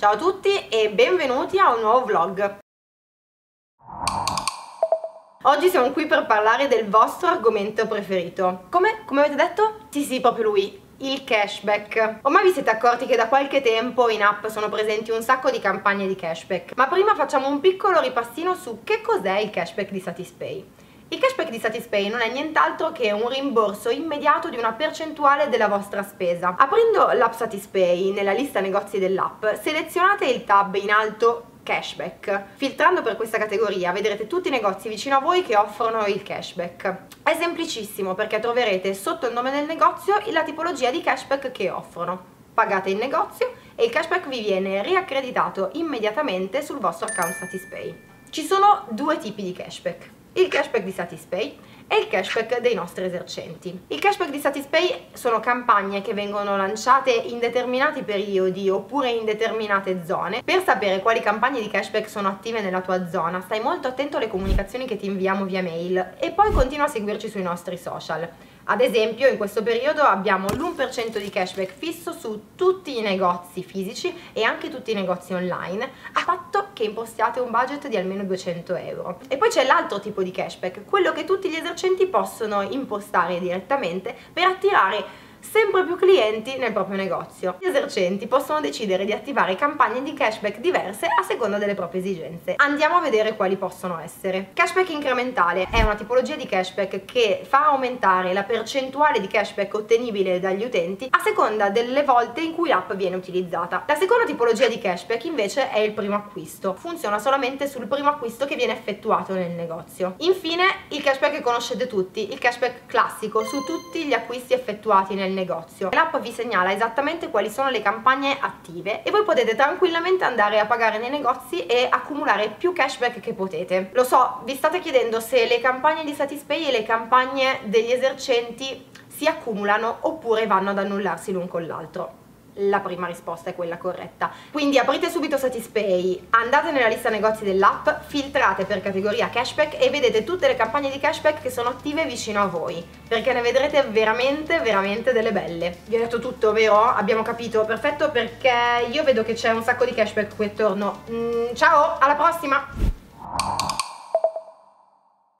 Ciao a tutti e benvenuti a un nuovo vlog. Oggi siamo qui per parlare del vostro argomento preferito. Come? Come avete detto? Sì sì, proprio lui, il cashback. Ormai vi siete accorti che da qualche tempo in app sono presenti un sacco di campagne di cashback, ma prima facciamo un piccolo ripassino su che cos'è il cashback di Satispay. Il cashback di Satispay non è nient'altro che un rimborso immediato di una percentuale della vostra spesa. Aprendo l'app Satispay nella lista negozi dell'app, selezionate il tab in alto cashback. Filtrando per questa categoria vedrete tutti i negozi vicino a voi che offrono il cashback. È semplicissimo perché troverete sotto il nome del negozio la tipologia di cashback che offrono. Pagate il negozio e il cashback vi viene riaccreditato immediatamente sul vostro account Satispay. Ci sono due tipi di cashback il cashback di Satispay e il cashback dei nostri esercenti. Il cashback di Satispay sono campagne che vengono lanciate in determinati periodi oppure in determinate zone. Per sapere quali campagne di cashback sono attive nella tua zona, stai molto attento alle comunicazioni che ti inviamo via mail e poi continua a seguirci sui nostri social. Ad esempio in questo periodo abbiamo l'1% di cashback fisso su tutti i negozi fisici e anche tutti i negozi online a patto che impostiate un budget di almeno 200 euro. E poi c'è l'altro tipo di cashback, quello che tutti gli esercenti possono impostare direttamente per attirare sempre più clienti nel proprio negozio. Gli esercenti possono decidere di attivare campagne di cashback diverse a seconda delle proprie esigenze. Andiamo a vedere quali possono essere. Cashback incrementale è una tipologia di cashback che fa aumentare la percentuale di cashback ottenibile dagli utenti a seconda delle volte in cui l'app viene utilizzata. La seconda tipologia di cashback invece è il primo acquisto. Funziona solamente sul primo acquisto che viene effettuato nel negozio. Infine il cashback che conoscete tutti, il cashback classico su tutti gli acquisti effettuati nel negozio. L'app vi segnala esattamente quali sono le campagne attive e voi potete tranquillamente andare a pagare nei negozi e accumulare più cashback che potete. Lo so, vi state chiedendo se le campagne di Satispay e le campagne degli esercenti si accumulano oppure vanno ad annullarsi l'un con l'altro la prima risposta è quella corretta. Quindi aprite subito Satispay, andate nella lista negozi dell'app, filtrate per categoria cashback e vedete tutte le campagne di cashback che sono attive vicino a voi, perché ne vedrete veramente, veramente delle belle. Vi ho detto tutto, vero? Abbiamo capito? Perfetto, perché io vedo che c'è un sacco di cashback qui attorno. Mm, ciao, alla prossima!